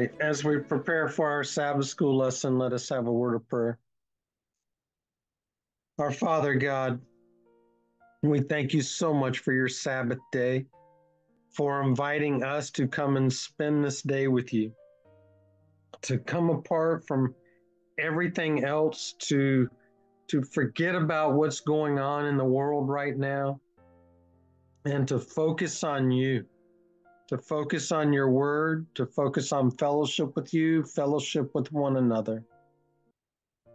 right. As we prepare for our Sabbath school lesson, let us have a word of prayer. Our Father God, we thank you so much for your Sabbath day, for inviting us to come and spend this day with you, to come apart from everything else, to to forget about what's going on in the world right now, and to focus on you to focus on your word, to focus on fellowship with you, fellowship with one another.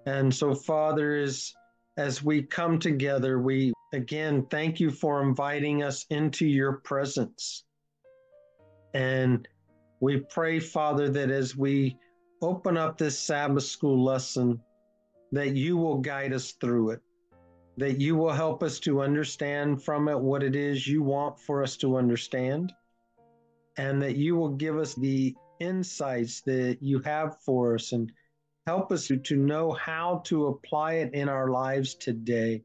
And so, Father, as, as we come together, we again thank you for inviting us into your presence. And we pray, Father, that as we open up this Sabbath school lesson, that you will guide us through it, that you will help us to understand from it what it is you want for us to understand and that you will give us the insights that you have for us and help us to, know how to apply it in our lives today.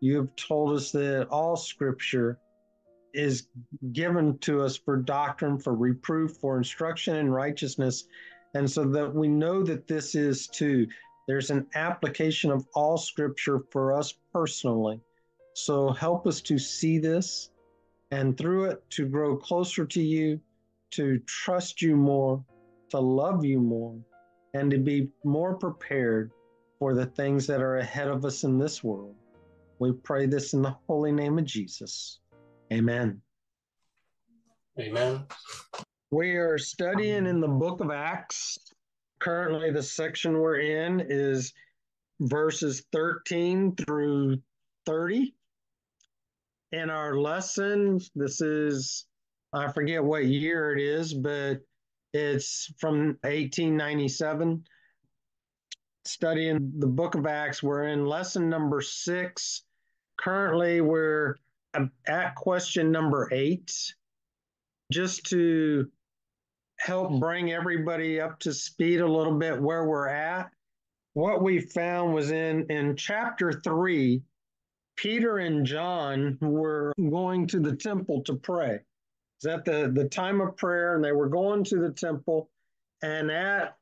You have told us that all scripture is given to us for doctrine, for reproof, for instruction in righteousness. And so that we know that this is too. There's an application of all scripture for us personally. So help us to see this and through it to grow closer to you, to trust you more, to love you more, and to be more prepared for the things that are ahead of us in this world. We pray this in the holy name of Jesus. Amen. Amen. We are studying in the book of Acts. Currently, the section we're in is verses 13 through 30 in our lesson. This is, I forget what year it is, but it's from 1897. Studying the book of Acts, we're in lesson number six. Currently, we're um, at question number eight. Just to help bring everybody up to speed a little bit where we're at, what we found was in, in chapter three, Peter and John were going to the temple to pray. It's at the, the time of prayer, and they were going to the temple. And at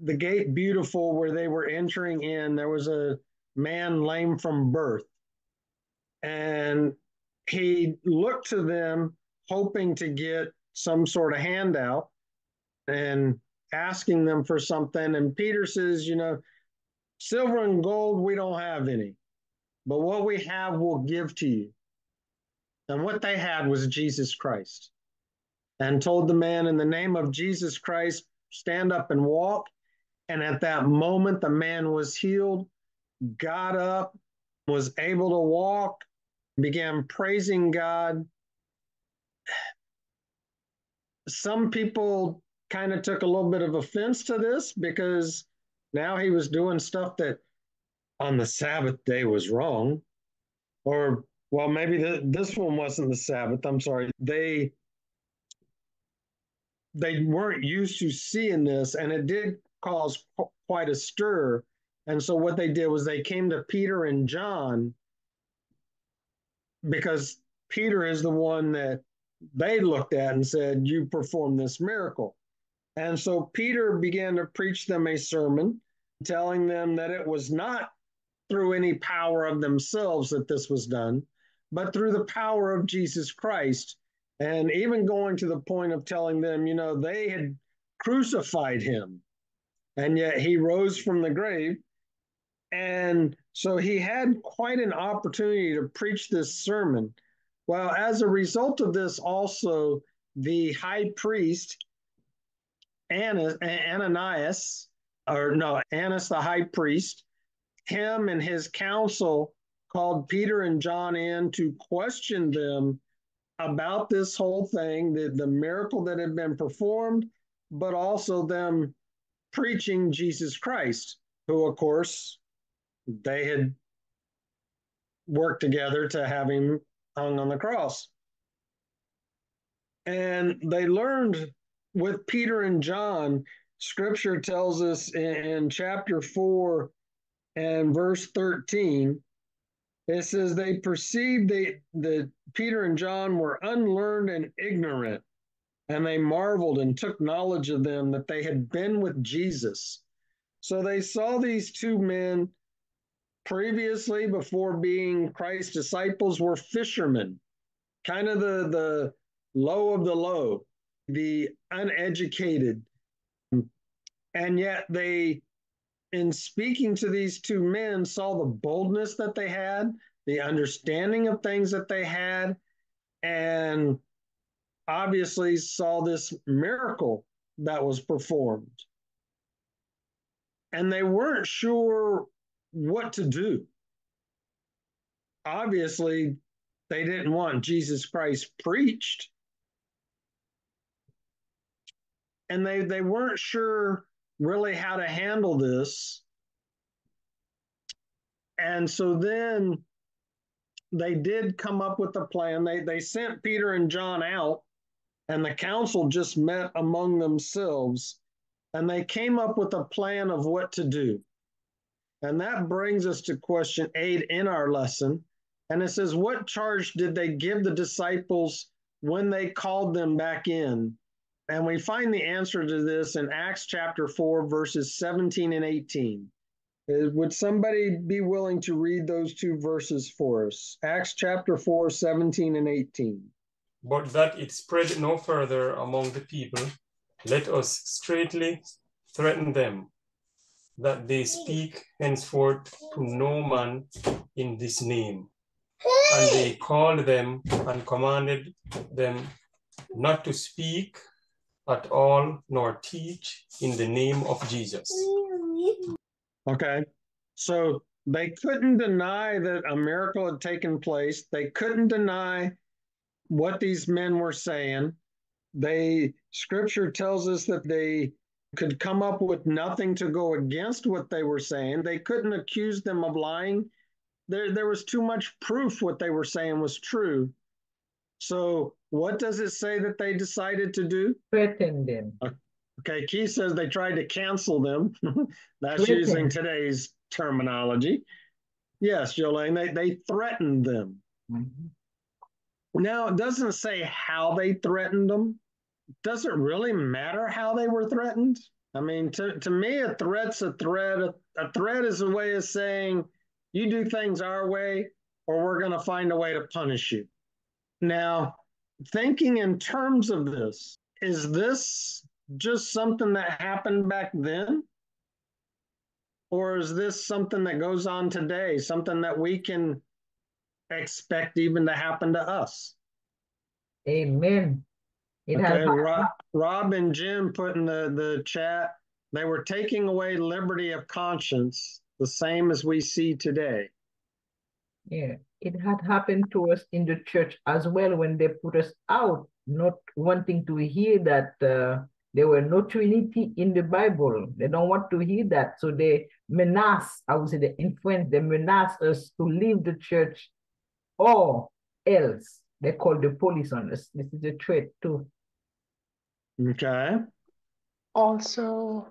the gate beautiful where they were entering in, there was a man lame from birth. And he looked to them, hoping to get some sort of handout and asking them for something. And Peter says, You know, silver and gold, we don't have any but what we have we'll give to you. And what they had was Jesus Christ. And told the man, in the name of Jesus Christ, stand up and walk. And at that moment, the man was healed, got up, was able to walk, began praising God. Some people kind of took a little bit of offense to this because now he was doing stuff that on the Sabbath day was wrong. Or, well, maybe the, this one wasn't the Sabbath. I'm sorry. They they weren't used to seeing this, and it did cause quite a stir. And so what they did was they came to Peter and John because Peter is the one that they looked at and said, You performed this miracle. And so Peter began to preach them a sermon, telling them that it was not through any power of themselves that this was done, but through the power of Jesus Christ. And even going to the point of telling them, you know, they had crucified him, and yet he rose from the grave. And so he had quite an opportunity to preach this sermon. Well, as a result of this, also, the high priest, Ananias, or no, Annas the high priest, him and his council called Peter and John in to question them about this whole thing, the, the miracle that had been performed, but also them preaching Jesus Christ, who, of course, they had worked together to have him hung on the cross. And they learned with Peter and John, scripture tells us in, in chapter 4 and verse 13, it says they perceived they, that Peter and John were unlearned and ignorant, and they marveled and took knowledge of them that they had been with Jesus. So they saw these two men previously, before being Christ's disciples, were fishermen, kind of the, the low of the low, the uneducated. And yet they, in speaking to these two men, saw the boldness that they had, the understanding of things that they had, and obviously saw this miracle that was performed. And they weren't sure what to do. Obviously, they didn't want Jesus Christ preached. And they, they weren't sure really how to handle this. And so then they did come up with a plan. They, they sent Peter and John out and the council just met among themselves and they came up with a plan of what to do. And that brings us to question eight in our lesson. And it says, What charge did they give the disciples when they called them back in? And we find the answer to this in Acts chapter 4, verses 17 and 18. Uh, would somebody be willing to read those two verses for us? Acts chapter 4, 17 and 18 but that it spread no further among the people, let us straightly threaten them that they speak henceforth to no man in this name. And they called them and commanded them not to speak at all nor teach in the name of Jesus. Okay. So they couldn't deny that a miracle had taken place. They couldn't deny what these men were saying. They scripture tells us that they could come up with nothing to go against what they were saying. They couldn't accuse them of lying. There, there was too much proof what they were saying was true. So, what does it say that they decided to do? Threaten them. Okay, Keith says they tried to cancel them. That's Threaten. using today's terminology. Yes, Jolene, they, they threatened them. Mm-hmm. Now, it doesn't say how they threatened them. Does it really matter how they were threatened? I mean, to, to me, a threat's a threat. A, a threat is a way of saying, you do things our way, or we're going to find a way to punish you. Now, thinking in terms of this, is this just something that happened back then? Or is this something that goes on today, something that we can expect even to happen to us. Amen. It okay, Rob, Rob and Jim put in the, the chat, they were taking away liberty of conscience, the same as we see today. Yeah, it had happened to us in the church as well when they put us out, not wanting to hear that uh, there were no Trinity in the Bible. They don't want to hear that. So they menace, I would say they influence, they menace us to leave the church or else they call the police on us. This is a threat too. Okay. Also,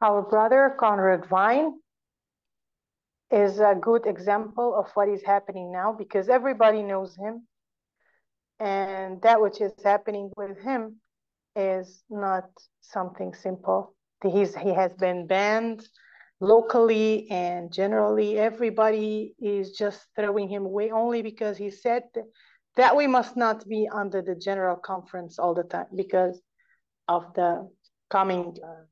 our brother Conrad Vine is a good example of what is happening now because everybody knows him. And that which is happening with him is not something simple. He's, he has been banned locally and generally everybody is just throwing him away only because he said that we must not be under the general conference all the time because of the coming uh,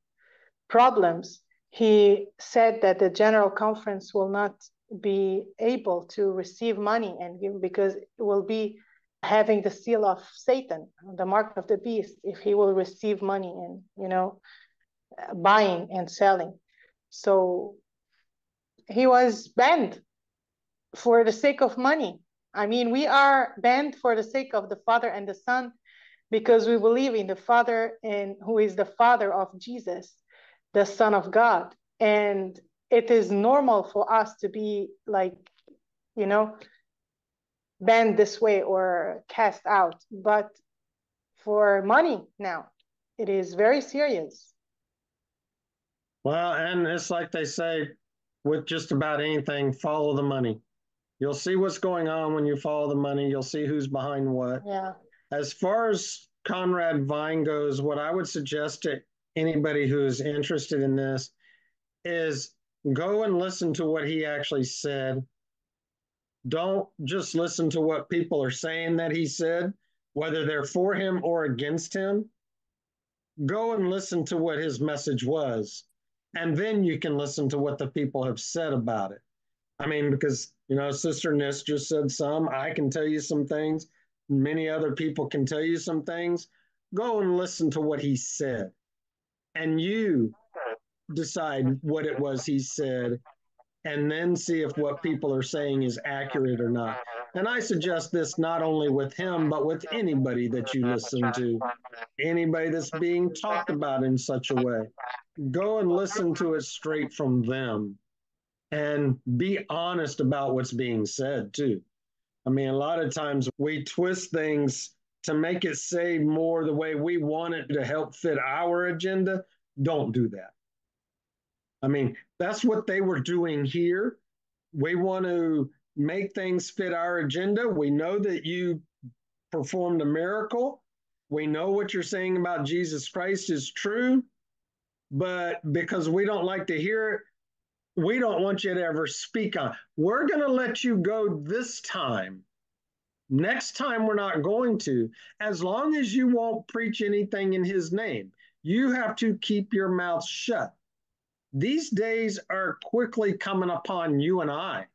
problems he said that the general conference will not be able to receive money and give because it will be having the seal of satan the mark of the beast if he will receive money and you know buying and selling so he was banned for the sake of money. I mean, we are banned for the sake of the Father and the Son because we believe in the Father and who is the Father of Jesus, the Son of God. And it is normal for us to be like, you know, banned this way or cast out. But for money now, it is very serious. Well, and it's like they say with just about anything, follow the money. You'll see what's going on when you follow the money. You'll see who's behind what. Yeah. As far as Conrad Vine goes, what I would suggest to anybody who is interested in this is go and listen to what he actually said. Don't just listen to what people are saying that he said, whether they're for him or against him. Go and listen to what his message was, and then you can listen to what the people have said about it. I mean, because, you know, Sister Nis just said some, I can tell you some things, many other people can tell you some things. Go and listen to what he said. And you decide what it was he said and then see if what people are saying is accurate or not. And I suggest this not only with him, but with anybody that you listen to, anybody that's being talked about in such a way. Go and listen to it straight from them and be honest about what's being said, too. I mean, a lot of times we twist things to make it say more the way we want it to help fit our agenda. Don't do that. I mean, that's what they were doing here. We want to make things fit our agenda. We know that you performed a miracle. We know what you're saying about Jesus Christ is true. But because we don't like to hear it, we don't want you to ever speak on. We're going to let you go this time. Next time, we're not going to, as long as you won't preach anything in his name. You have to keep your mouth shut. These days are quickly coming upon you and I.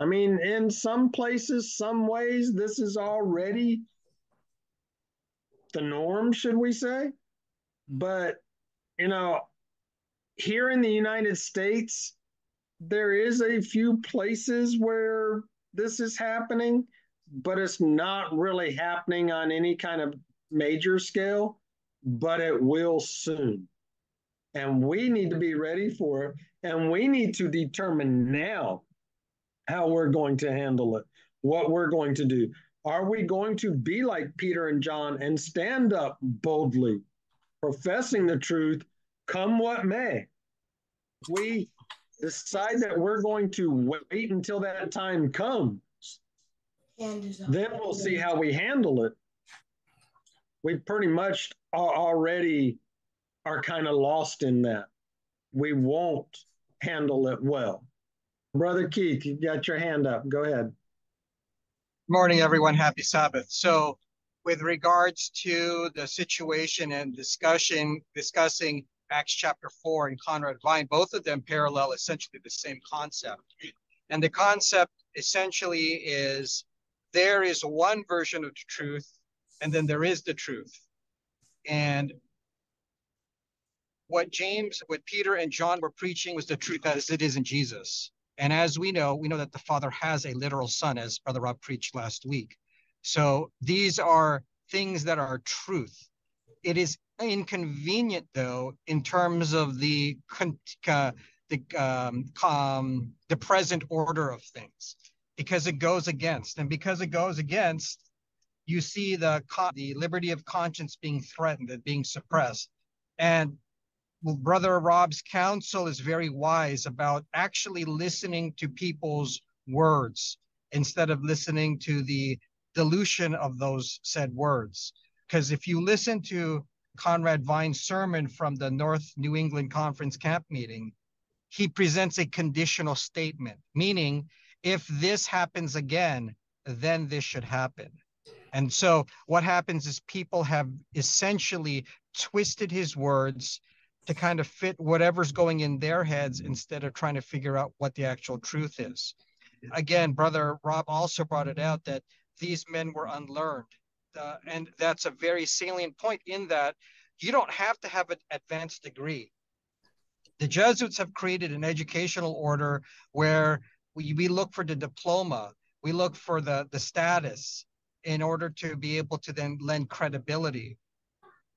I mean, in some places, some ways, this is already the norm, should we say? Mm-hmm. But, you know, here in the United States, there is a few places where this is happening, but it's not really happening on any kind of major scale, but it will soon. And we need to be ready for it. And we need to determine now how we're going to handle it, what we're going to do. Are we going to be like Peter and John and stand up boldly, professing the truth, come what may? We decide that we're going to wait until that time comes. Then we'll see how we handle it. We pretty much already are kind of lost in that. We won't handle it well. Brother Keith, you got your hand up. Go ahead. Morning, everyone. Happy Sabbath. So, with regards to the situation and discussion discussing Acts chapter 4 and Conrad Vine, both of them parallel essentially the same concept. And the concept essentially is there is one version of the truth, and then there is the truth. And what James, what Peter and John were preaching was the truth as it is in Jesus. And as we know, we know that the Father has a literal Son, as Brother Rob preached last week. So these are things that are truth. It is inconvenient, though, in terms of the uh, the um, um, the present order of things, because it goes against, and because it goes against, you see the the liberty of conscience being threatened and being suppressed, and Brother Rob's counsel is very wise about actually listening to people's words instead of listening to the dilution of those said words. Because if you listen to Conrad Vine's sermon from the North New England Conference camp meeting, he presents a conditional statement, meaning if this happens again, then this should happen. And so what happens is people have essentially twisted his words to kind of fit whatever's going in their heads instead of trying to figure out what the actual truth is. Again, brother Rob also brought it out that these men were unlearned. Uh, and that's a very salient point in that you don't have to have an advanced degree. The Jesuits have created an educational order where we, we look for the diploma, we look for the, the status in order to be able to then lend credibility.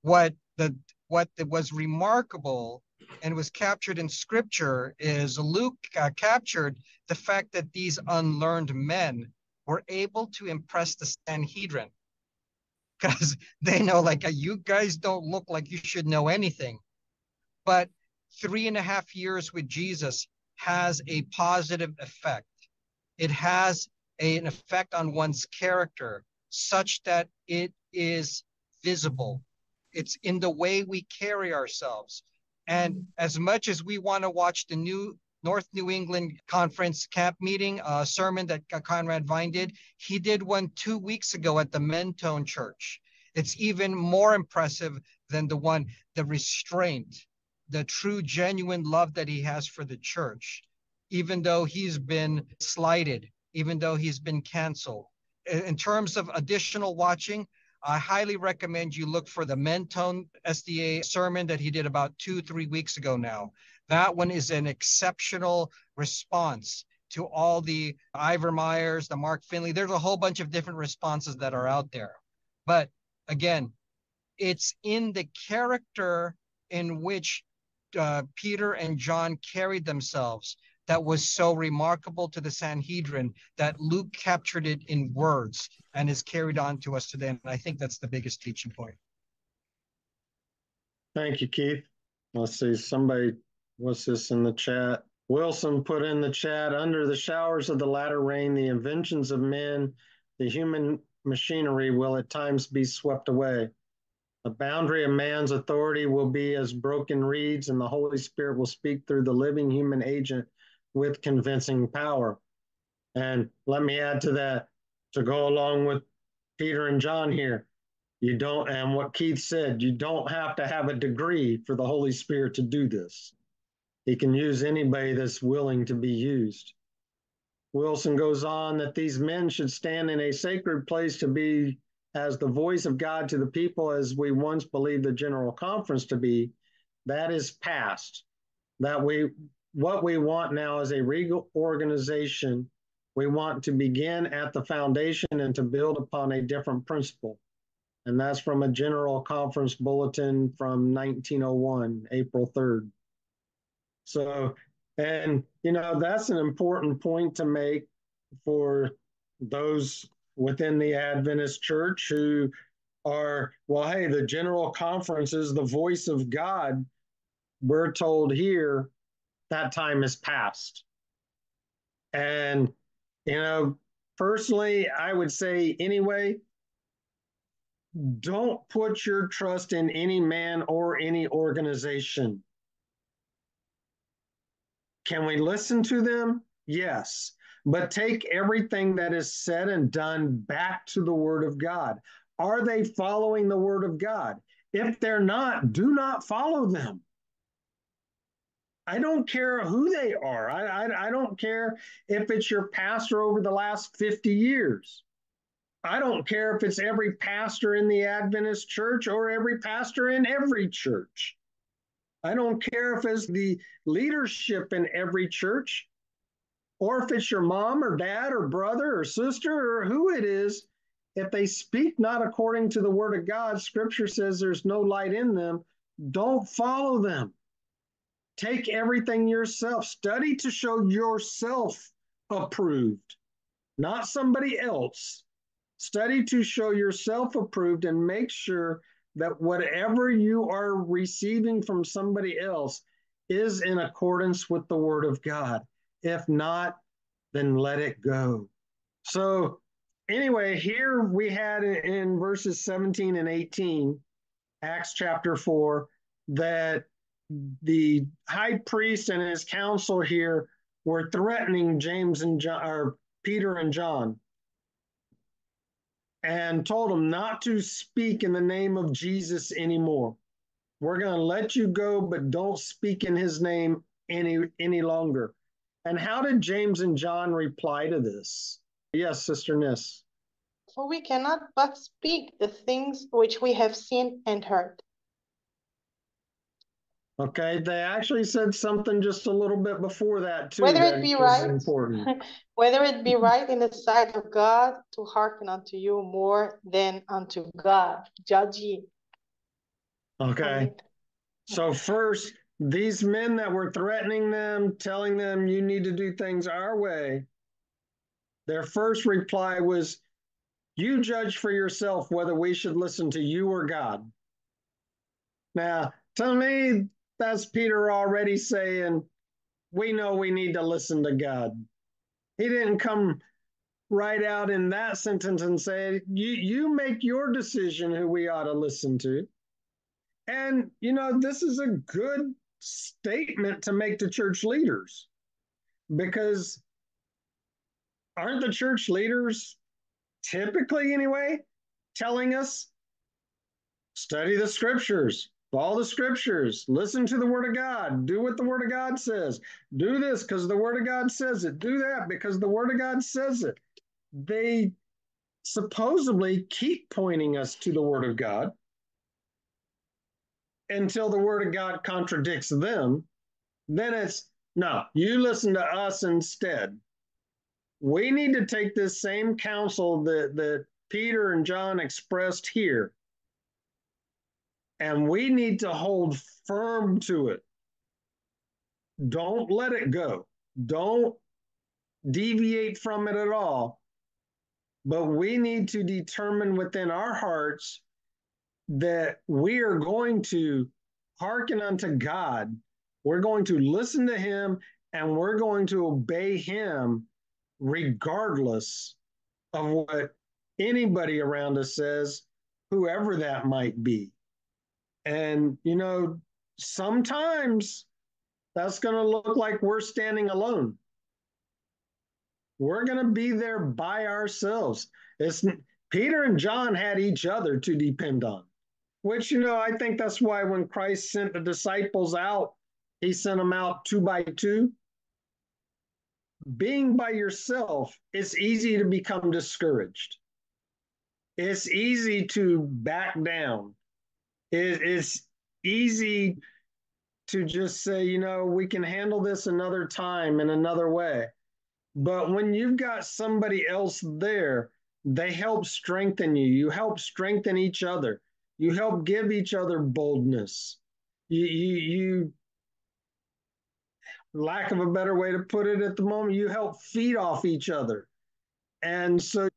What the what was remarkable and was captured in scripture is Luke uh, captured the fact that these unlearned men were able to impress the Sanhedrin because they know, like, you guys don't look like you should know anything. But three and a half years with Jesus has a positive effect. It has a, an effect on one's character such that it is visible. It's in the way we carry ourselves. And as much as we want to watch the new North New England Conference camp meeting uh, sermon that Conrad Vine did, he did one two weeks ago at the Mentone Church. It's even more impressive than the one, the restraint, the true, genuine love that he has for the church, even though he's been slighted, even though he's been canceled. In terms of additional watching, I highly recommend you look for the Mentone SDA sermon that he did about two, three weeks ago now. That one is an exceptional response to all the Ivor Myers, the Mark Finley. There's a whole bunch of different responses that are out there. But again, it's in the character in which uh, Peter and John carried themselves that was so remarkable to the Sanhedrin that Luke captured it in words and is carried on to us today. And I think that's the biggest teaching point. Thank you, Keith. Let's see, somebody, what's this in the chat? Wilson put in the chat under the showers of the latter rain, the inventions of men, the human machinery will at times be swept away. The boundary of man's authority will be as broken reeds, and the Holy Spirit will speak through the living human agent with convincing power. And let me add to that to go along with Peter and John here. You don't, and what Keith said, you don't have to have a degree for the Holy Spirit to do this. He can use anybody that's willing to be used. Wilson goes on that these men should stand in a sacred place to be as the voice of God to the people, as we once believed the General Conference to be. That is past. That we what we want now is a regal organization. We want to begin at the foundation and to build upon a different principle. And that's from a general conference bulletin from 1901, April 3rd. So, and you know, that's an important point to make for those within the Adventist church who are, well, hey, the general conference is the voice of God. We're told here that time has passed. And, you know, personally, I would say anyway, don't put your trust in any man or any organization. Can we listen to them? Yes. But take everything that is said and done back to the Word of God. Are they following the Word of God? If they're not, do not follow them. I don't care who they are. I, I, I, don't care if it's your pastor over the last 50 years. I don't care if it's every pastor in the Adventist church or every pastor in every church. I don't care if it's the leadership in every church or if it's your mom or dad or brother or sister or who it is. If they speak not according to the word of God, scripture says there's no light in them, don't follow them. Take everything yourself. Study to show yourself approved, not somebody else. Study to show yourself approved and make sure that whatever you are receiving from somebody else is in accordance with the word of God. If not, then let it go. So, anyway, here we had in verses 17 and 18, Acts chapter 4, that the high priest and his council here were threatening James and John, or Peter and John, and told them not to speak in the name of Jesus anymore. We're going to let you go, but don't speak in his name any any longer. And how did James and John reply to this? Yes, Sister Nis. For we cannot but speak the things which we have seen and heard. Okay, they actually said something just a little bit before that too. Whether it be right, important. whether it be right in the sight of God to hearken unto you more than unto God, judge ye. Okay. So first, these men that were threatening them, telling them you need to do things our way, their first reply was, "You judge for yourself whether we should listen to you or God." Now, to me, that's Peter already saying, we know we need to listen to God. He didn't come right out in that sentence and say, you, you make your decision who we ought to listen to. And, you know, this is a good statement to make to church leaders. Because aren't the church leaders typically, anyway, telling us study the scriptures, follow the scriptures, listen to the word of God, do what the word of God says, do this because the word of God says it, do that because the word of God says it. They supposedly keep pointing us to the word of God until the word of God contradicts them. Then it's no, you listen to us instead. We need to take this same counsel that, that Peter and John expressed here and we need to hold firm to it. Don't let it go. Don't deviate from it at all. But we need to determine within our hearts that we are going to hearken unto God. We're going to listen to Him and we're going to obey Him regardless of what anybody around us says, whoever that might be. And, you know, sometimes that's going to look like we're standing alone. We're going to be there by ourselves. It's Peter and John had each other to depend on, which, you know, I think that's why when Christ sent the disciples out, he sent them out two by two. Being by yourself, it's easy to become discouraged. It's easy to back down it, it's easy to just say, you know, we can handle this another time in another way. But when you've got somebody else there, they help strengthen you. You help strengthen each other. You help give each other boldness. You, you, you lack of a better way to put it at the moment, you help feed off each other. And so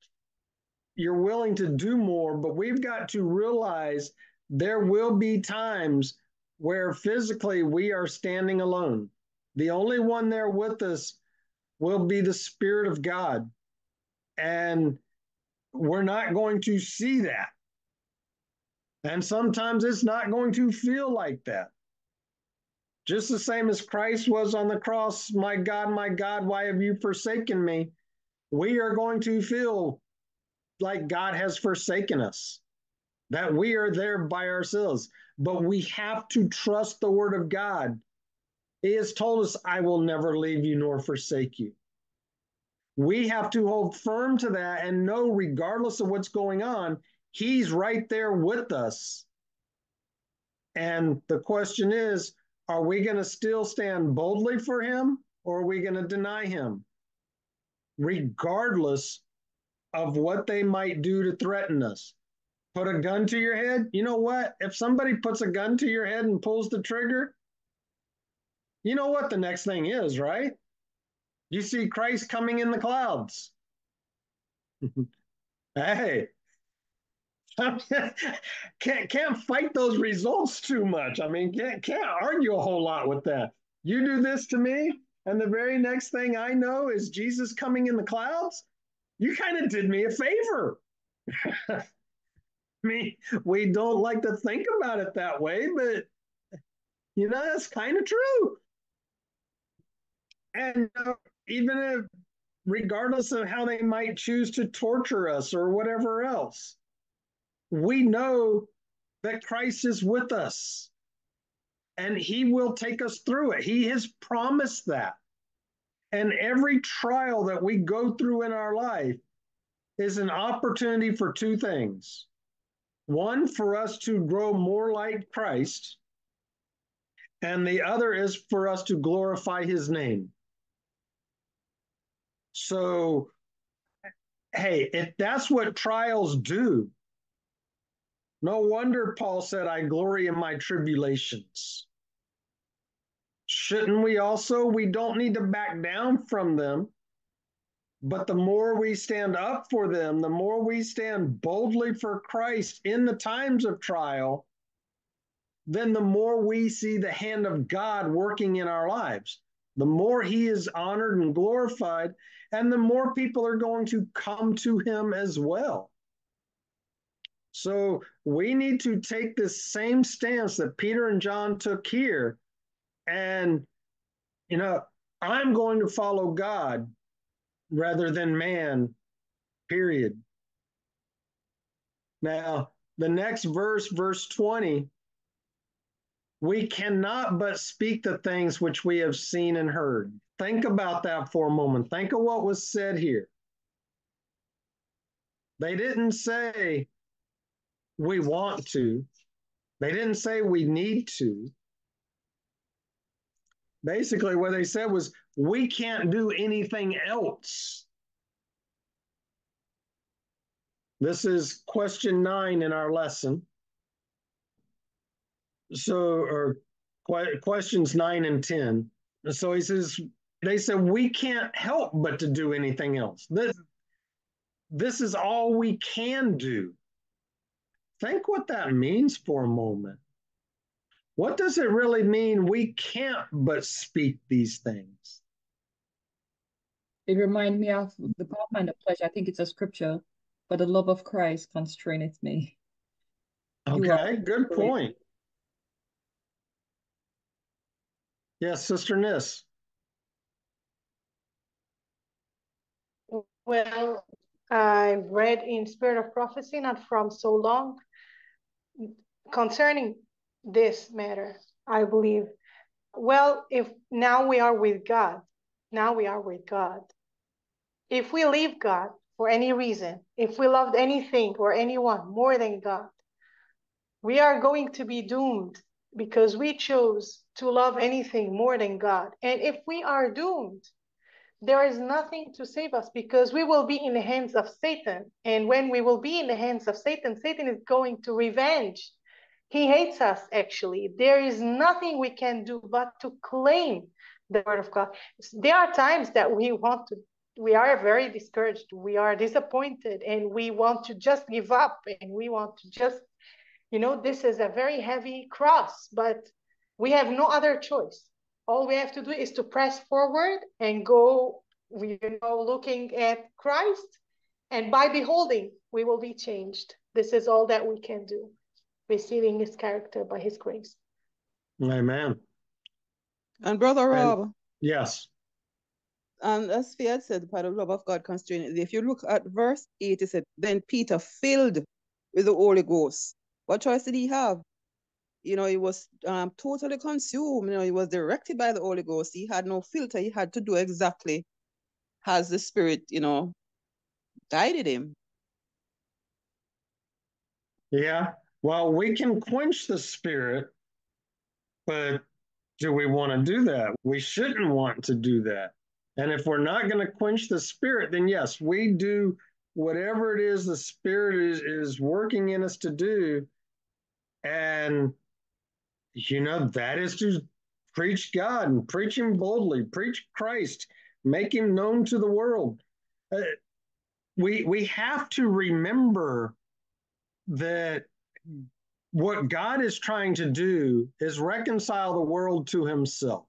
you're willing to do more, but we've got to realize there will be times where physically we are standing alone. The only one there with us will be the Spirit of God. And we're not going to see that. And sometimes it's not going to feel like that. Just the same as Christ was on the cross, my God, my God, why have you forsaken me? We are going to feel like God has forsaken us that we are there by ourselves, but we have to trust the word of God. He has told us, I will never leave you nor forsake you. We have to hold firm to that and know, regardless of what's going on, He's right there with us. And the question is, are we going to still stand boldly for Him or are we going to deny Him? Regardless of what they might do to threaten us put a gun to your head. You know what? If somebody puts a gun to your head and pulls the trigger, you know what the next thing is, right? You see Christ coming in the clouds. hey, can't can't fight those results too much. I mean, can't can't argue a whole lot with that. You do this to me, and the very next thing I know is Jesus coming in the clouds. You kind of did me a favor. I mean, we don't like to think about it that way, but you know, that's kind of true. And uh, even if, regardless of how they might choose to torture us or whatever else, we know that Christ is with us and he will take us through it. He has promised that. And every trial that we go through in our life is an opportunity for two things one, for us to grow more like Christ, and the other is for us to glorify his name. So, hey, if that's what trials do, no wonder Paul said, I glory in my tribulations. Shouldn't we also? We don't need to back down from them but the more we stand up for them, the more we stand boldly for Christ in the times of trial, then the more we see the hand of God working in our lives. the more he is honored and glorified, and the more people are going to come to him as well. So we need to take this same stance that Peter and John took here. And, you know, I'm going to follow God rather than man, period. Now, the next verse, verse 20, we cannot but speak the things which we have seen and heard. Think about that for a moment. Think of what was said here. They didn't say we want to, they didn't say we need to. Basically, what they said was we can't do anything else. This is question nine in our lesson. So, or questions nine and 10. So he says, they said, we can't help but to do anything else. This, this is all we can do. Think what that means for a moment. What does it really mean we can't but speak these things? It reminds me of the power mind of pleasure. I think it's a scripture but the love of Christ constraineth me. Okay, good point. Yes, Sister Nis. Well, I've read in Spirit of Prophecy not from so long concerning this matter, I believe. Well, if now we are with God, now we are with God. If we leave God, for any reason, if we loved anything or anyone more than God, we are going to be doomed because we chose to love anything more than God. And if we are doomed, there is nothing to save us because we will be in the hands of Satan. And when we will be in the hands of Satan, Satan is going to revenge. He hates us, actually. There is nothing we can do but to claim the word of God. There are times that we want to we are very discouraged we are disappointed and we want to just give up and we want to just you know this is a very heavy cross but we have no other choice all we have to do is to press forward and go we you know looking at christ and by beholding we will be changed this is all that we can do receiving his character by his grace amen and brother rob and, yes and as Fiat said, part of love of God constrained. If you look at verse 8, it said, Then Peter filled with the Holy Ghost. What choice did he have? You know, he was um, totally consumed. You know, he was directed by the Holy Ghost. He had no filter. He had to do exactly as the Spirit, you know, guided him. Yeah. Well, we can quench the Spirit, but do we want to do that? We shouldn't want to do that. And if we're not going to quench the spirit, then yes, we do whatever it is the spirit is, is working in us to do. And, you know, that is to preach God and preach Him boldly, preach Christ, make Him known to the world. Uh, we, we have to remember that what God is trying to do is reconcile the world to Himself.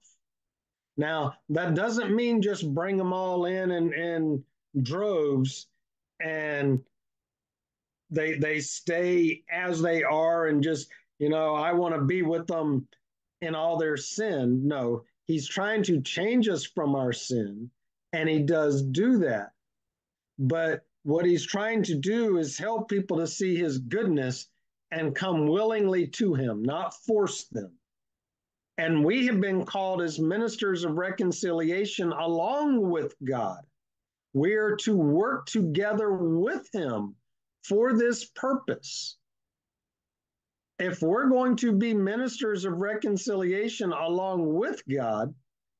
Now, that doesn't mean just bring them all in in, in droves and they they stay as they are and just, you know, I want to be with them in all their sin. No, he's trying to change us from our sin, and he does do that. But what he's trying to do is help people to see his goodness and come willingly to him, not force them. And we have been called as ministers of reconciliation along with God. We are to work together with Him for this purpose. If we're going to be ministers of reconciliation along with God,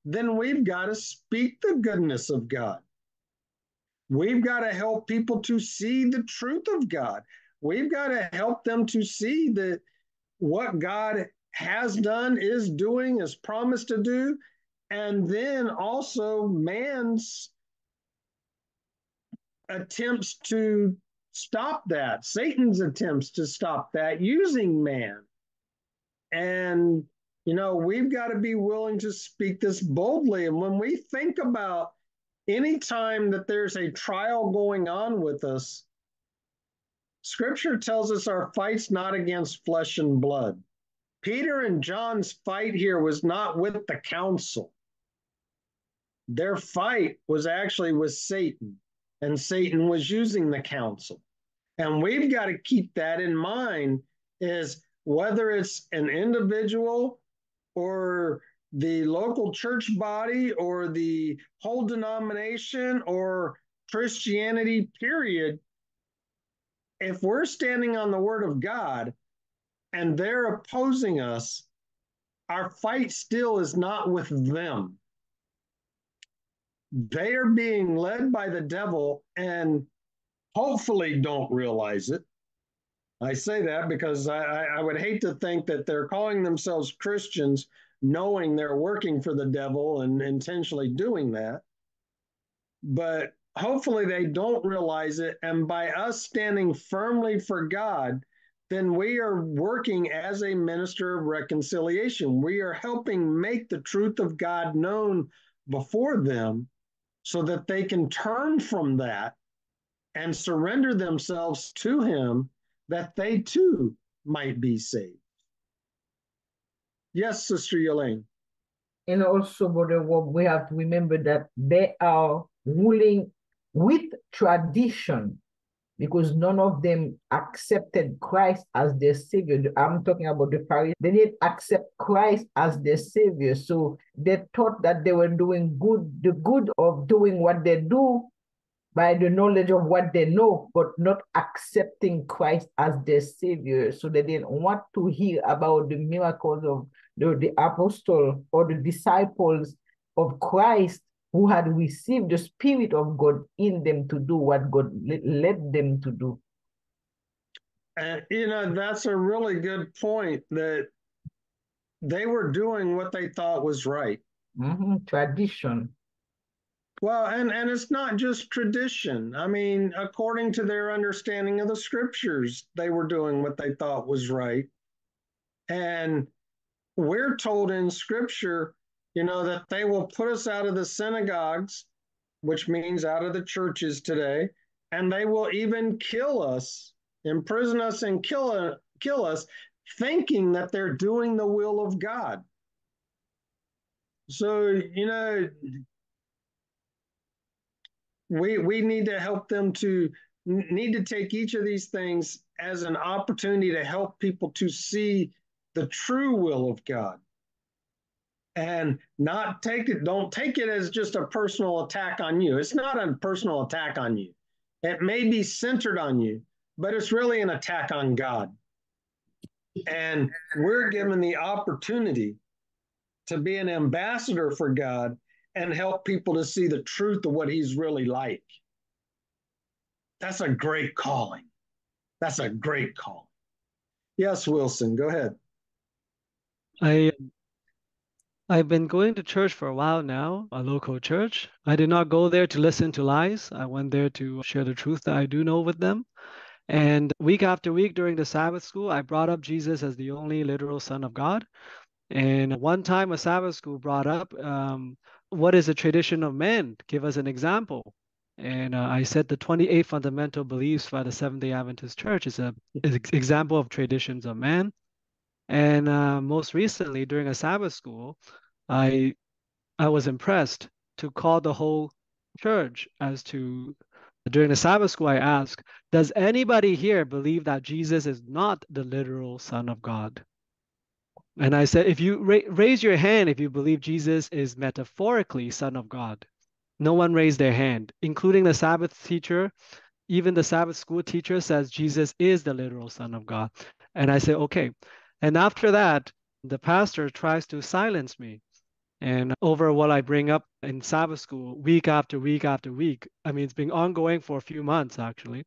then we've got to speak the goodness of God. We've got to help people to see the truth of God. We've got to help them to see that what God has done, is doing, is promised to do, and then also man's attempts to stop that, Satan's attempts to stop that using man. And You know, we've got to be willing to speak this boldly. And when we think about any time that there's a trial going on with us, scripture tells us our fight's not against flesh and blood. Peter and John's fight here was not with the council. Their fight was actually with Satan, and Satan was using the council. And we've got to keep that in mind is whether it's an individual or the local church body or the whole denomination or Christianity, period, if we're standing on the word of God and they're opposing us, our fight still is not with them. They are being led by the devil and hopefully don't realize it. I say that because I, I would hate to think that they're calling themselves Christians knowing they're working for the devil and intentionally doing that. But hopefully they don't realize it. And by us standing firmly for God, then we are working as a minister of reconciliation. We are helping make the truth of God known before them so that they can turn from that and surrender themselves to Him that they too might be saved. Yes, Sister Elaine. And also, Brother we have to remember that they are ruling with tradition because none of them accepted Christ as their savior. I'm talking about the Pharisees. They didn't accept Christ as their savior. So they thought that they were doing good, the good of doing what they do by the knowledge of what they know, but not accepting Christ as their savior. So they didn't want to hear about the miracles of the, the apostle or the disciples of Christ who had received the Spirit of God in them to do what God led them to do. And, you know, that's a really good point that they were doing what they thought was right. Mm-hmm. Tradition. Well, and, and it's not just tradition. I mean, according to their understanding of the scriptures, they were doing what they thought was right. And we're told in scripture you know, that they will put us out of the synagogues, which means out of the churches today, and they will even kill us, imprison us, and kill, kill us, thinking that they're doing the will of God. So, you know, we we need to help them to need to take each of these things as an opportunity to help people to see the true will of God and not take it don't take it as just a personal attack on you. It's not a personal attack on you. It may be centered on you but it's really an attack on god. And we're given the opportunity to be an ambassador for god and help people to see the truth of what he's really like. That's a great calling. That's a great call yes wilson go ahead. I I've been going to church for a while now, a local church. I did not go there to listen to lies. I went there to share the truth that I do know with them. And week after week during the Sabbath school, I brought up Jesus as the only literal Son of God. And one time, a Sabbath school brought up, um, What is the tradition of men? Give us an example. And uh, I said the 28 fundamental beliefs by the Seventh day Adventist Church is an example of traditions of man. And uh, most recently, during a Sabbath school, I I was impressed to call the whole church as to during the Sabbath school I asked, does anybody here believe that Jesus is not the literal Son of God? And I said, if you ra- raise your hand if you believe Jesus is metaphorically Son of God. No one raised their hand, including the Sabbath teacher. Even the Sabbath school teacher says Jesus is the literal Son of God. And I say, okay. And after that, the pastor tries to silence me and over what I bring up in Sabbath school week after week after week. I mean, it's been ongoing for a few months actually.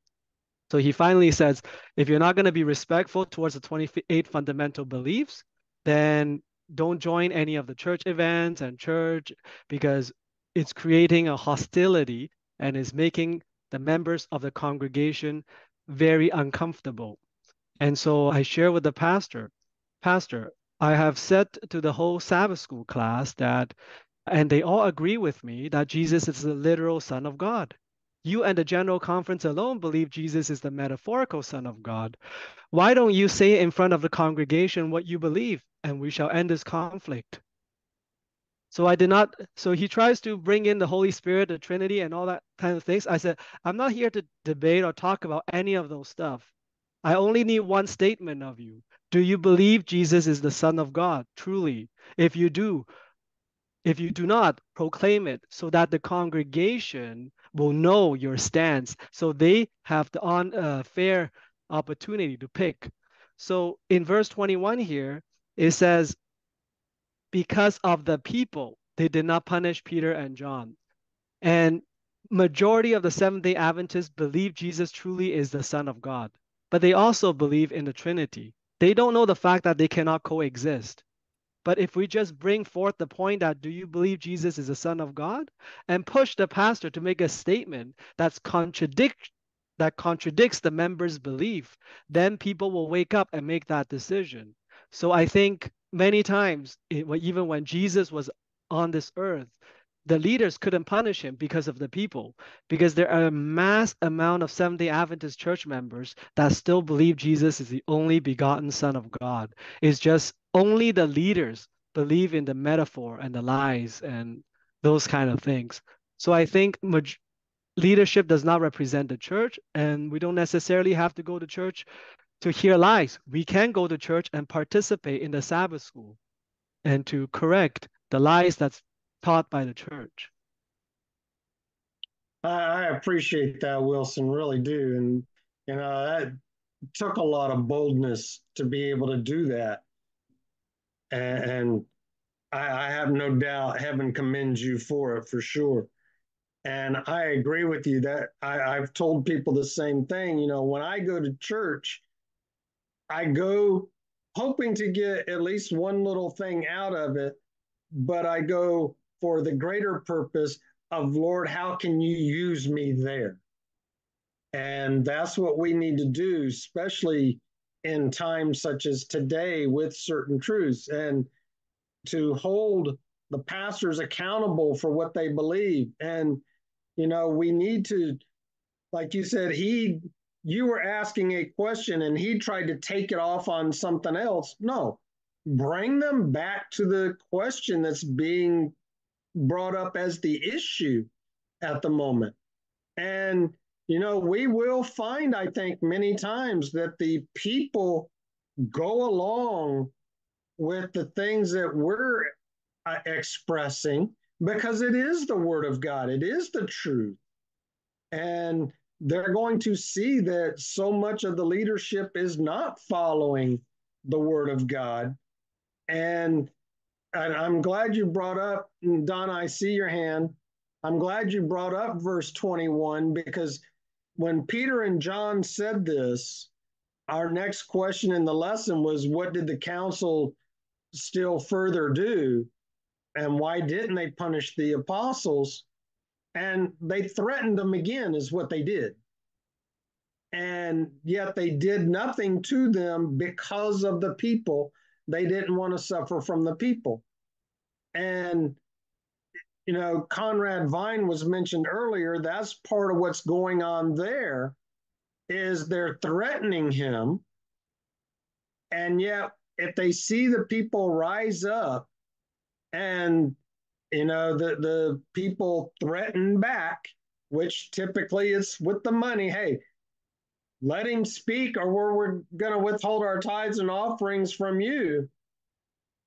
So he finally says, if you're not going to be respectful towards the 28 fundamental beliefs, then don't join any of the church events and church because it's creating a hostility and is making the members of the congregation very uncomfortable. And so I share with the pastor, Pastor, I have said to the whole Sabbath school class that, and they all agree with me that Jesus is the literal Son of God. You and the General Conference alone believe Jesus is the metaphorical Son of God. Why don't you say in front of the congregation what you believe, and we shall end this conflict? So I did not, so he tries to bring in the Holy Spirit, the Trinity, and all that kind of things. I said, I'm not here to debate or talk about any of those stuff. I only need one statement of you. Do you believe Jesus is the Son of God, truly? If you do, if you do not, proclaim it so that the congregation will know your stance, so they have the on uh, fair opportunity to pick. So in verse 21 here, it says, because of the people, they did not punish Peter and John. And majority of the Seventh-day Adventists believe Jesus truly is the Son of God, but they also believe in the Trinity. They don't know the fact that they cannot coexist. But if we just bring forth the point that do you believe Jesus is the Son of God and push the pastor to make a statement that's contradict that contradicts the members' belief, then people will wake up and make that decision. So I think many times, even when Jesus was on this earth, the leaders couldn't punish him because of the people, because there are a mass amount of Seventh day Adventist church members that still believe Jesus is the only begotten Son of God. It's just only the leaders believe in the metaphor and the lies and those kind of things. So I think leadership does not represent the church, and we don't necessarily have to go to church to hear lies. We can go to church and participate in the Sabbath school and to correct the lies that's taught by the church. I appreciate that, Wilson, really do. And, you know, that took a lot of boldness to be able to do that. And, and I, I have no doubt heaven commends you for it for sure. And I agree with you that I, I've told people the same thing. You know, when I go to church, I go hoping to get at least one little thing out of it, but I go for the greater purpose of Lord, how can you use me there? And that's what we need to do, especially in times such as today with certain truths and to hold the pastors accountable for what they believe. And, you know, we need to, like you said, he, you were asking a question and he tried to take it off on something else. No, bring them back to the question that's being brought up as the issue at the moment. And, you know, we will find, I think, many times that the people go along with the things that we're uh, expressing because it is the word of God, it is the truth. And they're going to see that so much of the leadership is not following the word of God. And, and I'm glad you brought up, Don, I see your hand. I'm glad you brought up verse 21 because when Peter and John said this, our next question in the lesson was what did the council still further do? And why didn't they punish the apostles? And they threatened them again, is what they did. And yet they did nothing to them because of the people. They didn't want to suffer from the people. And, you know, Conrad Vine was mentioned earlier. That's part of what's going on there is they're threatening him. And yet, if they see the people rise up and you know the the people threaten back which typically is with the money hey let him speak or we're, we're going to withhold our tithes and offerings from you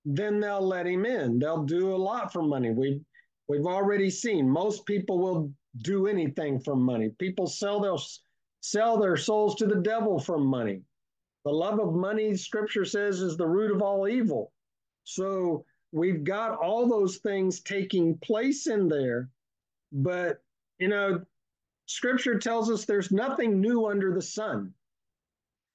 then they'll let him in they'll do a lot for money We've we've already seen most people will do anything for money people sell their sell their souls to the devil for money the love of money scripture says is the root of all evil so we've got all those things taking place in there. But, you know, scripture tells us there's nothing new under the sun.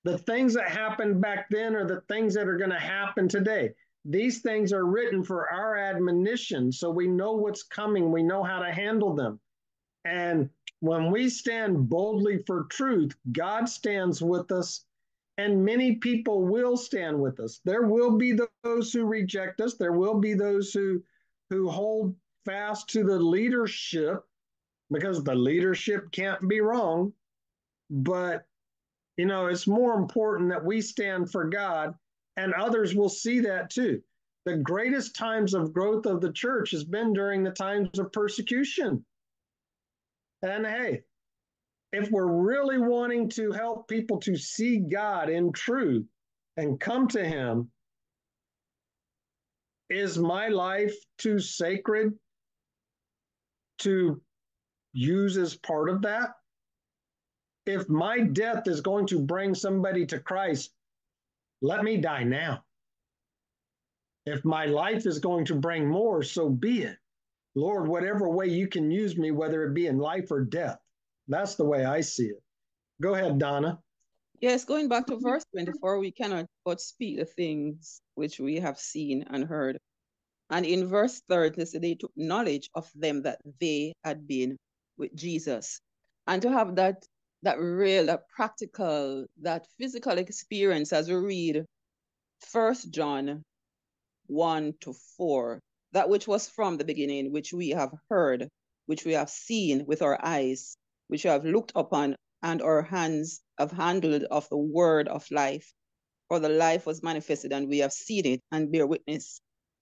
The things that happened back then are the things that are going to happen today. These things are written for our admonition so we know what's coming, we know how to handle them. And when we stand boldly for truth, God stands with us and many people will stand with us. There will be those who reject us. There will be those who who hold fast to the leadership because the leadership can't be wrong. But you know, it's more important that we stand for God and others will see that too. The greatest times of growth of the church has been during the times of persecution. And hey, if we're really wanting to help people to see God in truth and come to Him, is my life too sacred to use as part of that? If my death is going to bring somebody to Christ, let me die now. If my life is going to bring more, so be it. Lord, whatever way you can use me, whether it be in life or death. That's the way I see it. Go ahead, Donna. Yes, going back to verse 24, we cannot but speak the things which we have seen and heard. And in verse 30, they took knowledge of them that they had been with Jesus. And to have that that real, that practical, that physical experience as we read First John 1 to 4, that which was from the beginning, which we have heard, which we have seen with our eyes, which we have looked upon, and our hands have handled of the word of life. For the life was manifested, and we have seen it, and bear witness,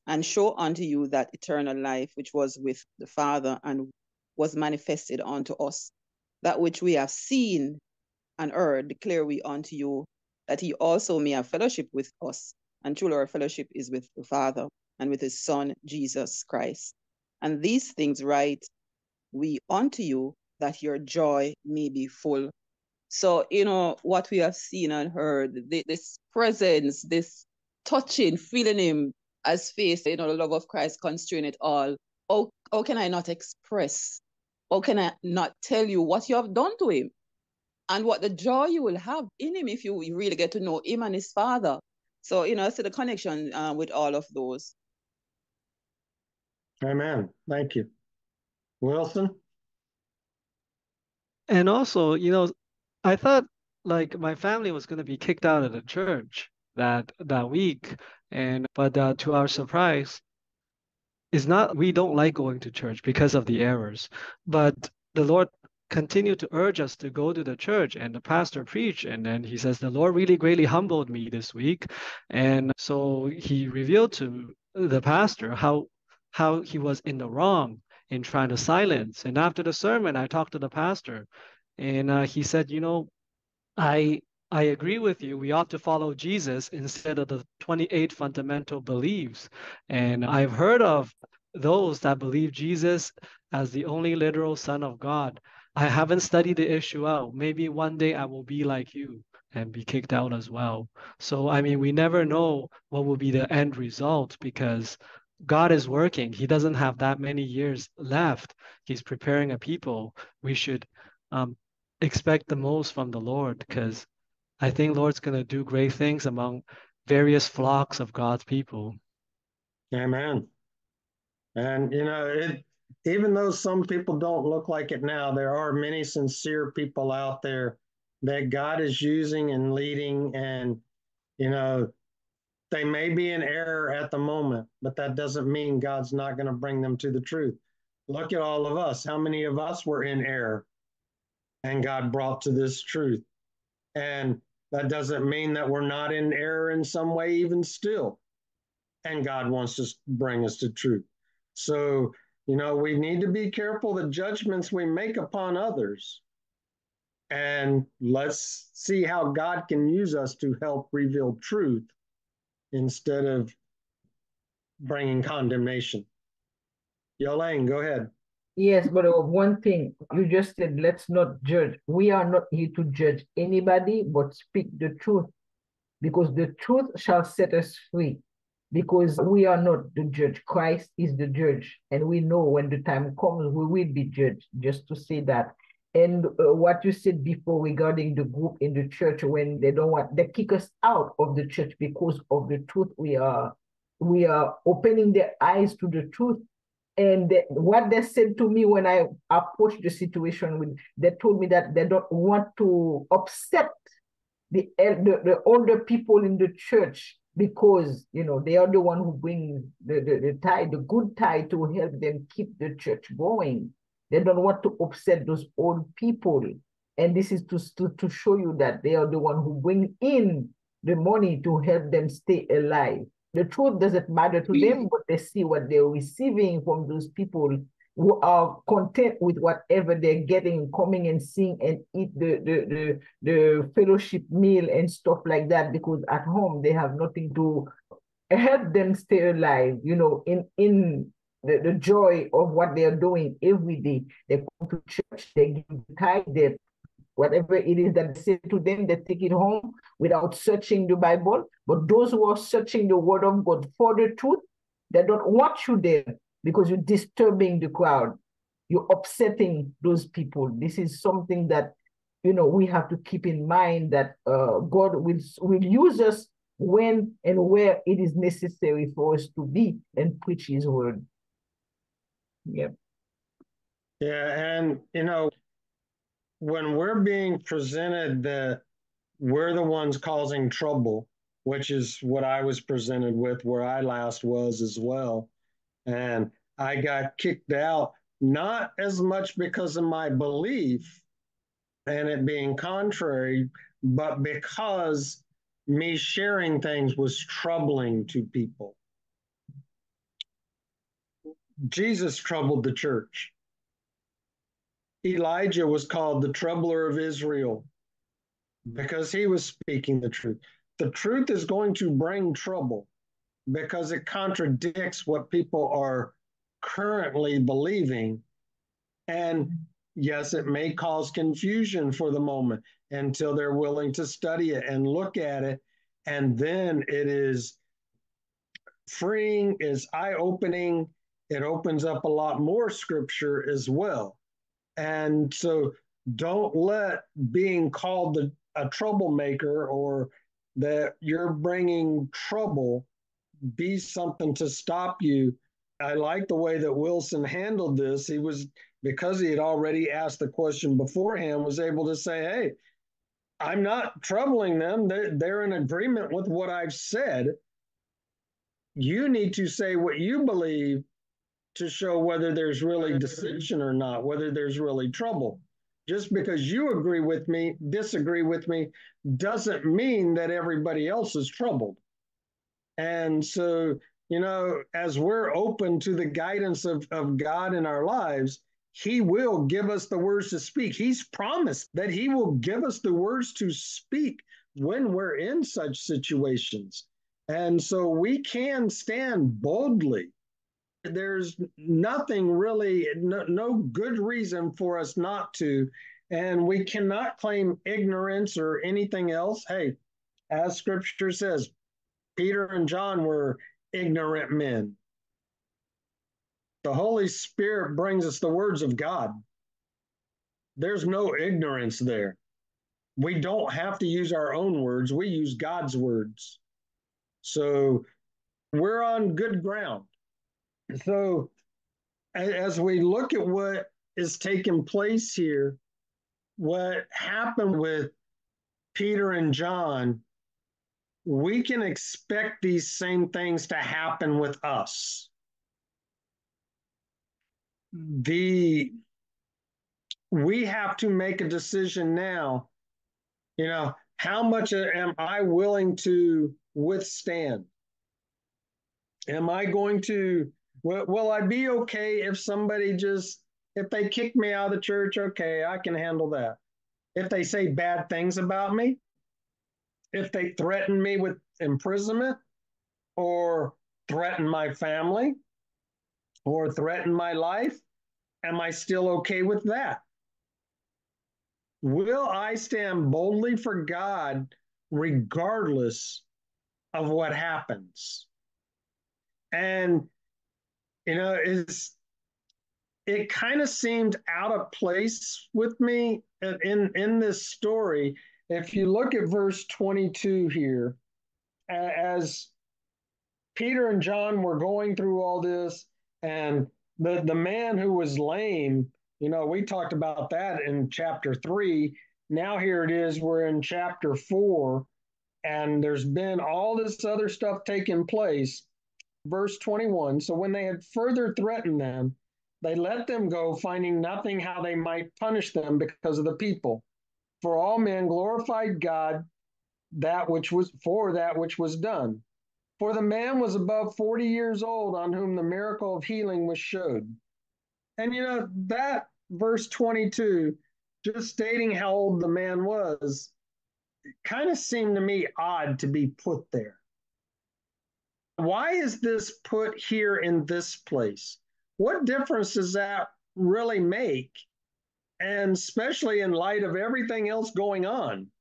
and show unto you that eternal life which was with the Father and was manifested unto us. That which we have seen and heard declare we unto you, that he also may have fellowship with us. And truly our fellowship is with the Father and with his Son, Jesus Christ. And these things write we unto you, that your joy may be full. So, you know, what we have seen and heard, this presence, this touching, feeling him as face, you know, the love of Christ constrain it all. How, how can I not express? How can I not tell you what you have done to him? And what the joy you will have in him if you really get to know him and his father. So, you know, see the connection uh, with all of those. Amen. Thank you. Wilson? And also, you know, I thought like my family was going to be kicked out of the church that that week, and but uh, to our surprise, is not we don't like going to church because of the errors, but the Lord continued to urge us to go to the church and the pastor preach and then he says the lord really greatly humbled me this week and so he revealed to the pastor how how he was in the wrong in trying to silence. And after the sermon, I talked to the pastor, and uh, he said, you know, I I agree with you. We ought to follow Jesus instead of the 28 fundamental beliefs. And I've heard of those that believe Jesus as the only literal Son of God. I haven't studied the issue out. Maybe one day I will be like you and be kicked out as well. So, I mean, we never know what will be the end result because God is working. He doesn't have that many years left. He's preparing a people. We should um, expect the most from the Lord because I think Lord's going to do great things among various flocks of God's people. Amen. And you know, it even though some people don't look like it now, there are many sincere people out there that God is using and leading and you know they may be in error at the moment, but that doesn't mean God's not going to bring them to the truth. Look at all of us. How many of us were in error and God brought to this truth? And that doesn't mean that we're not in error in some way, even still. And God wants to bring us to truth. So, you know, we need to be careful the judgments we make upon others. And let's see how God can use us to help reveal truth instead of bringing condemnation. Yolaine, go ahead. Yes, but uh, one thing you just said, let's not judge. We are not here to judge anybody, but speak the truth because the truth shall set us free. Because we are not the judge, Christ is the judge, and we know when the time comes, we will be judged. Just to say that and uh, what you said before regarding the group in the church when they don't want they kick us out of the church because of the truth we are we are opening their eyes to the truth and what they said to me when i approached the situation with they told me that they don't want to upset the, the, the older people in the church because you know they are the one who bring the, the, the the good tide to help them keep the church going. They don't want to upset those old people. And this is to, to, to show you that they are the one who bring in the money to help them stay alive. The truth doesn't matter to them, mm. but they see what they're receiving from those people who are content with whatever they're getting, coming and seeing and eat the, the, the, the fellowship meal and stuff like that, because at home they have nothing to help them stay alive, you know, in, in the, the joy of what they're doing every day. They come to church, they give tithe, they whatever it is that they say to them, they take it home without searching the Bible. But those who are searching the word of God for the truth, they don't want you there because you're disturbing the crowd. You're upsetting those people. This is something that you know we have to keep in mind that uh, God will will use us when and where it is necessary for us to be and preach His word. Yep. Yeah, and you know, when we're being presented that we're the ones causing trouble, which is what I was presented with where I last was as well. And I got kicked out, not as much because of my belief and it being contrary, but because me sharing things was troubling to people. Jesus troubled the church. Elijah was called the troubler of Israel because he was speaking the truth. The truth is going to bring trouble because it contradicts what people are currently believing. And yes, it may cause confusion for the moment until they're willing to study it and look at it. And then it is freeing, is eye opening. It opens up a lot more scripture as well. And so don't let being called the, a troublemaker or that you're bringing trouble be something to stop you. I like the way that Wilson handled this. He was, because he had already asked the question beforehand, was able to say, hey, I'm not troubling them. They're, they're in agreement with what I've said. You need to say what you believe to show whether there's really dissension or not, whether there's really trouble. Just because you agree with me, disagree with me, doesn't mean that everybody else is troubled. And so, you know, as we're open to the guidance of, of God in our lives, He will give us the words to speak. He's promised that He will give us the words to speak when we're in such situations. And so we can stand boldly there's nothing really, no, no good reason for us not to. And we cannot claim ignorance or anything else. Hey, as scripture says, Peter and John were ignorant men. The Holy Spirit brings us the words of God. There's no ignorance there. We don't have to use our own words, we use God's words. So we're on good ground. So, as we look at what is taking place here, what happened with Peter and John, we can expect these same things to happen with us. The we have to make a decision now. You know, how much am I willing to withstand? Am I going to Will, will I be okay if somebody just, if they kick me out of the church? Okay, I can handle that. If they say bad things about me, if they threaten me with imprisonment or threaten my family or threaten my life, am I still okay with that? Will I stand boldly for God regardless of what happens? And you know, is it kind of seemed out of place with me in in this story. If you look at verse 22 here, as Peter and John were going through all this, and the the man who was lame, you know, we talked about that in chapter three. now here it is, we're in chapter four, and there's been all this other stuff taking place. Verse 21 So when they had further threatened them, they let them go, finding nothing how they might punish them because of the people. For all men glorified God that which was for that which was done. For the man was above 40 years old on whom the miracle of healing was showed. And you know, that verse 22, just stating how old the man was, kind of seemed to me odd to be put there. Why is this put here in this place? What difference does that really make? And especially in light of everything else going on.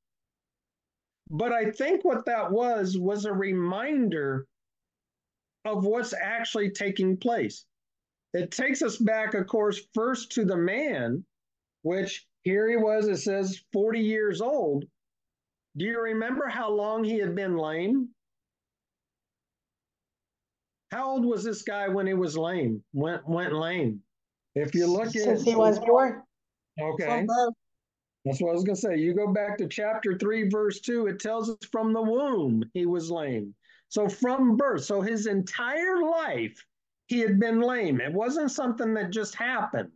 But I think what that was was a reminder of what's actually taking place. It takes us back, of course, first to the man, which here he was, it says 40 years old. Do you remember how long he had been lame? How old was this guy when he was lame? Went went lame. If you look Since at he was born. okay, that's what I was gonna say. You go back to chapter three, verse two. It tells us from the womb he was lame. So from birth, so his entire life he had been lame. It wasn't something that just happened.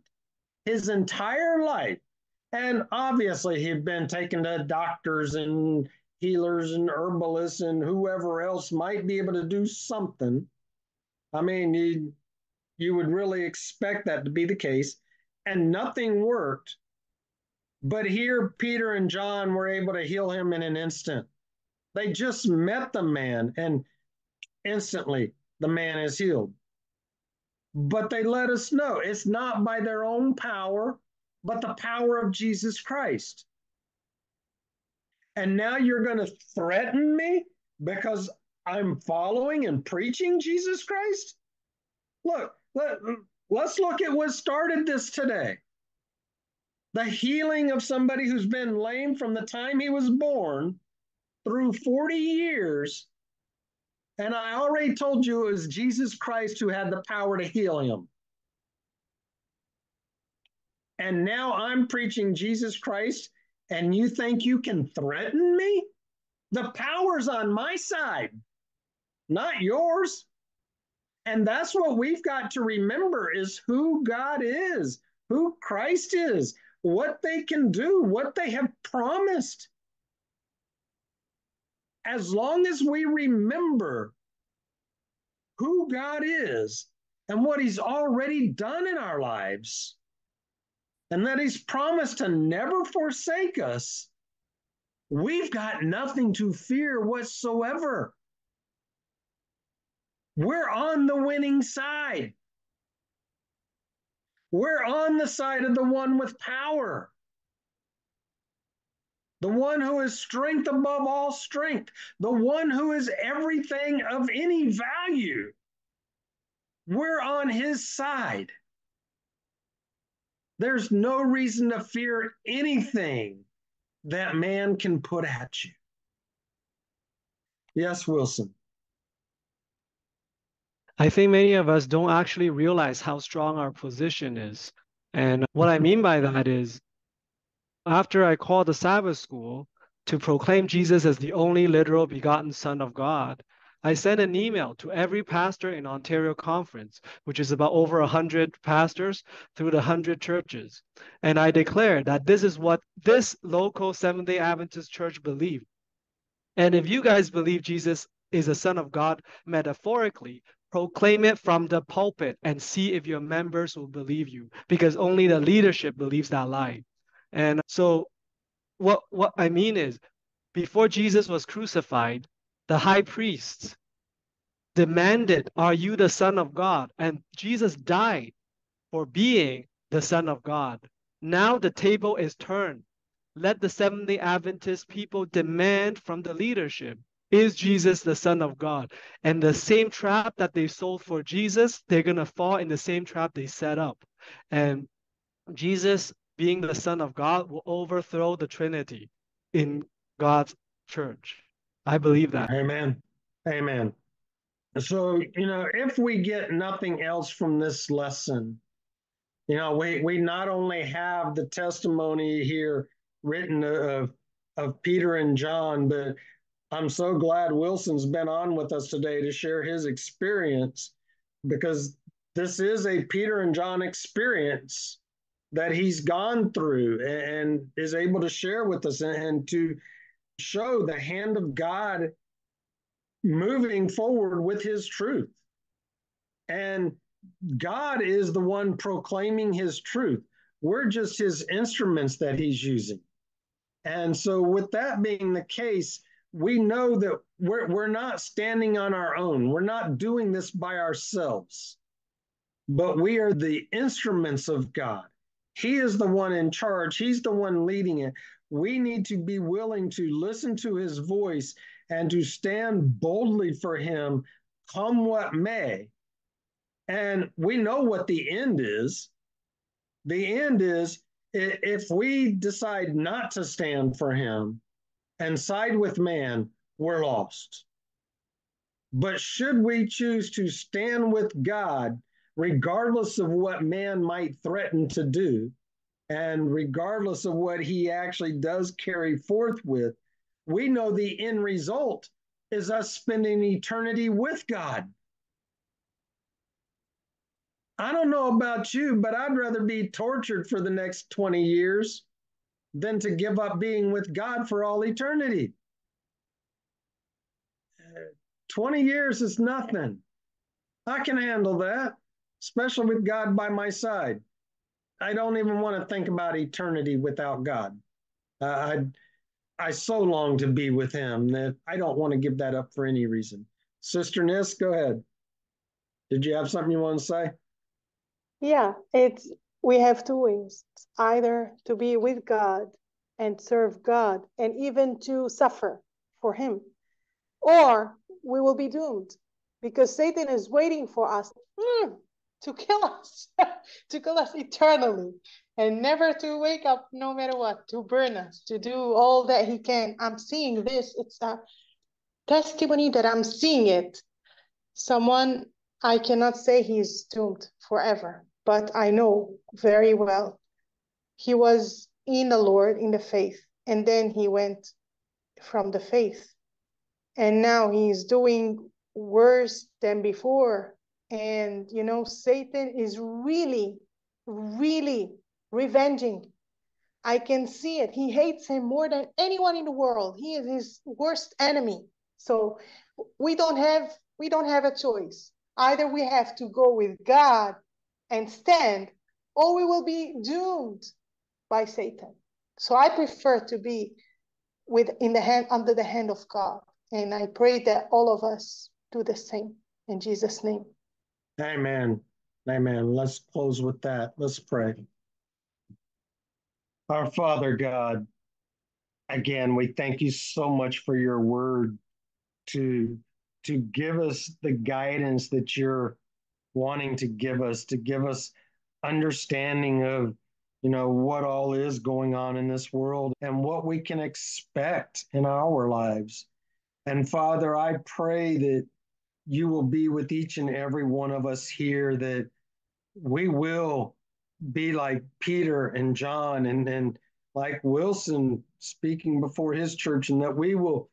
His entire life, and obviously he'd been taken to doctors and healers and herbalists and whoever else might be able to do something I mean, you, you would really expect that to be the case, and nothing worked. But here, Peter and John were able to heal him in an instant. They just met the man, and instantly the man is healed. But they let us know it's not by their own power, but the power of Jesus Christ. And now you're going to threaten me because I'm following and preaching Jesus Christ? Look, let, let's look at what started this today. The healing of somebody who's been lame from the time he was born through 40 years. And I already told you it was Jesus Christ who had the power to heal him. And now I'm preaching Jesus Christ, and you think you can threaten me? The power's on my side not yours. And that's what we've got to remember is who God is, who Christ is, what they can do, what they have promised. As long as we remember who God is and what he's already done in our lives, and that he's promised to never forsake us, we've got nothing to fear whatsoever. We're on the winning side. We're on the side of the one with power. The one who is strength above all strength. The one who is everything of any value. We're on his side. There's no reason to fear anything that man can put at you. Yes, Wilson. I think many of us don't actually realize how strong our position is. And what I mean by that is, after I called the Sabbath school to proclaim Jesus as the only literal begotten Son of God, I sent an email to every pastor in Ontario Conference, which is about over 100 pastors through the 100 churches. And I declared that this is what this local Seventh day Adventist church believed. And if you guys believe Jesus is a Son of God metaphorically, proclaim it from the pulpit and see if your members will believe you because only the leadership believes that lie. And so what what i mean is before jesus was crucified the high priests demanded are you the son of god? And jesus died for being the son of god. Now the table is turned. Let the seventh day adventist people demand from the leadership is Jesus the Son of God? And the same trap that they sold for Jesus, they're going to fall in the same trap they set up. And Jesus, being the Son of God, will overthrow the Trinity in God's church. I believe that. Amen. Amen. So, you know, if we get nothing else from this lesson, you know, we, we not only have the testimony here written of, of Peter and John, but I'm so glad Wilson's been on with us today to share his experience because this is a Peter and John experience that he's gone through and is able to share with us and to show the hand of God moving forward with his truth. And God is the one proclaiming his truth. We're just his instruments that he's using. And so, with that being the case, we know that we're, we're not standing on our own. We're not doing this by ourselves, but we are the instruments of God. He is the one in charge, He's the one leading it. We need to be willing to listen to His voice and to stand boldly for Him, come what may. And we know what the end is. The end is if we decide not to stand for Him, and side with man, we're lost. But should we choose to stand with God, regardless of what man might threaten to do, and regardless of what he actually does carry forth with, we know the end result is us spending eternity with God. I don't know about you, but I'd rather be tortured for the next 20 years than to give up being with God for all eternity. 20 years is nothing. I can handle that, especially with God by my side. I don't even want to think about eternity without God. Uh, I, I so long to be with Him that I don't want to give that up for any reason. Sister Nis, go ahead. Did you have something you want to say? Yeah, it's we have two ways either to be with God and serve God and even to suffer for Him, or we will be doomed because Satan is waiting for us mm, to kill us, to kill us eternally, and never to wake up no matter what, to burn us, to do all that he can. I'm seeing this. It's a testimony that I'm seeing it. Someone, I cannot say he's doomed forever, but I know very well he was in the Lord, in the faith, and then he went from the faith. And now he's doing worse than before. And, you know, Satan is really, really revenging. I can see it. He hates him more than anyone in the world. He is his worst enemy. So we don't have we don't have a choice. Either we have to go with God and stand, or we will be doomed by Satan. So I prefer to be with in the hand under the hand of God. And I pray that all of us do the same in Jesus' name. Amen. Amen. Let's close with that. Let's pray. Our Father God, again, we thank you so much for your word to to give us the guidance that you're wanting to give us, to give us understanding of, you know, what all is going on in this world and what we can expect in our lives. And Father, I pray that you will be with each and every one of us here, that we will be like Peter and John and, and like Wilson speaking before his church, and that we will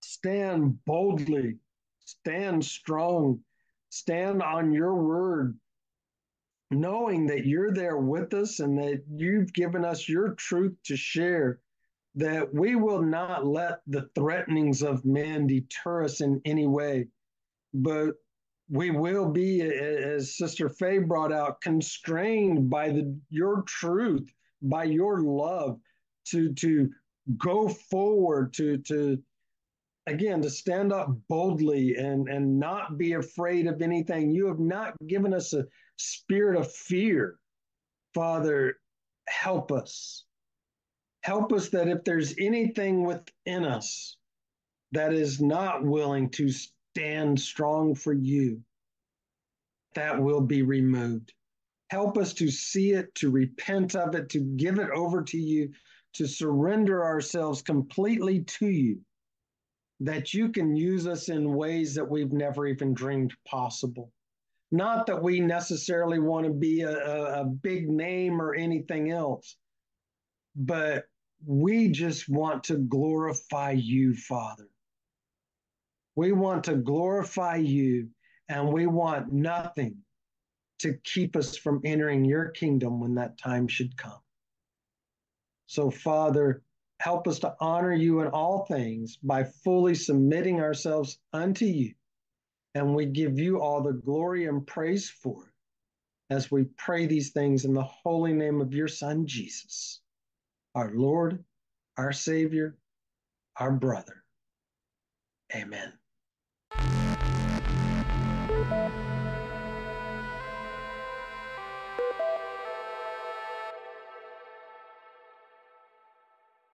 stand boldly, stand strong, stand on your word, knowing that you're there with us and that you've given us your truth to share, that we will not let the threatenings of men deter us in any way, but we will be, as Sister Faye brought out, constrained by the your truth, by your love, to to go forward, to to again to stand up boldly and and not be afraid of anything. You have not given us a spirit of fear. Father help us. Help us that if there's anything within us that is not willing to stand strong for you that will be removed. Help us to see it to repent of it to give it over to you to surrender ourselves completely to you that you can use us in ways that we've never even dreamed possible. Not that we necessarily want to be a, a, big name or anything else, but we just want to glorify you, Father. We want to glorify you, and we want nothing to keep us from entering your kingdom when that time should come. So, Father, help us to honor you in all things by fully submitting ourselves unto you. And we give you all the glory and praise for it as we pray these things in the holy name of your Son, Jesus, our Lord, our Savior, our brother. Amen.